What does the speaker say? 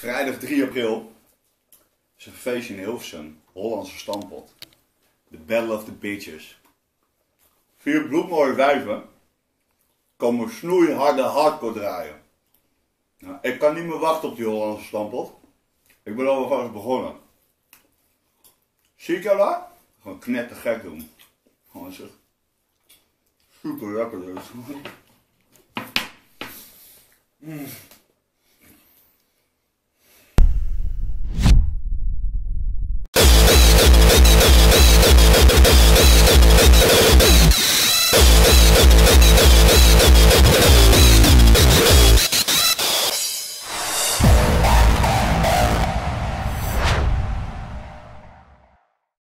Vrijdag 3 april is een feestje in Hilversum, Hollandse stampot. The Battle of the Bitches. Vier bloedmooie wijven komen snoeiharde hardcore draaien. Nou, ik kan niet meer wachten op die Hollandse stampot. Ik ben alvast begonnen. Zie ik jou daar? Gewoon knettergek doen. Gewoon zeg, Super lekker dus. Mm.